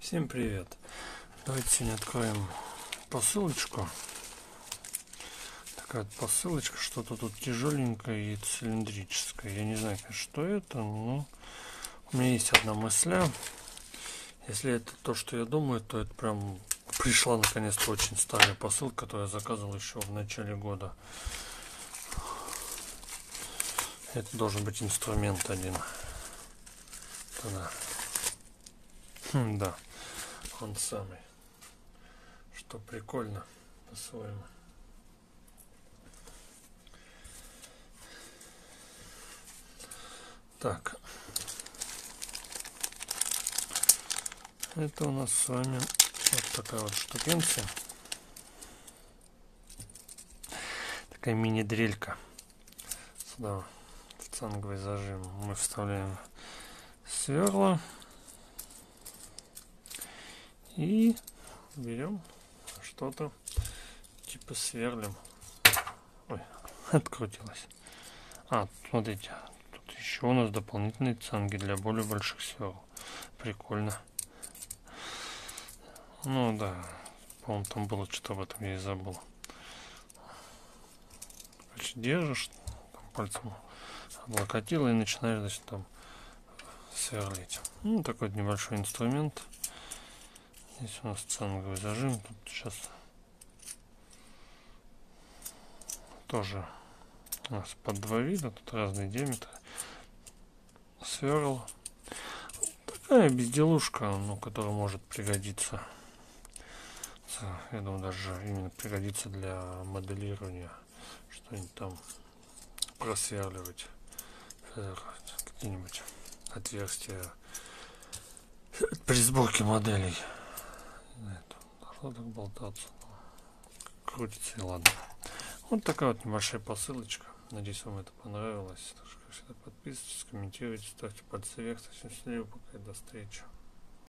Всем привет! Давайте сегодня откроем посылочку. Такая вот посылочка, что-то тут тяжеленькое и цилиндрическое. Я не знаю, конечно, что это, но у меня есть одна мысля. Если это то, что я думаю, то это прям пришла наконец-то очень старая посылка, которую я заказывал еще в начале года. Это должен быть инструмент один. Да. Хм, да, он самый. Что прикольно по-своему. Так. Это у нас с вами вот такая вот штукенция. Такая мини-дрелька. Сюда в цанговый зажим мы вставляем сверла и берем что-то типа сверлим. Ой, открутилось. А, смотрите, тут еще у нас дополнительные цанги для более больших сверл. Прикольно. Ну да, по-моему, там было что-то об этом, я и забыл. Короче, держишь, там пальцем облокотил и начинаешь, значит, там сверлить. Ну, такой небольшой инструмент. Здесь у нас цанговый зажим. Тут сейчас тоже у нас под два вида. Тут разные диаметры. Сверл. Такая безделушка, ну, которая может пригодиться. Я думаю, даже именно пригодится для моделирования. Что-нибудь там просверливать. Какие-нибудь отверстия при сборке моделей. Должно так болтаться. Крутится и ладно. Вот такая вот небольшая посылочка. Надеюсь, вам это понравилось. Так что, всегда, подписывайтесь, комментируйте, ставьте пальцы вверх. Всем счастливо, пока и до встречи.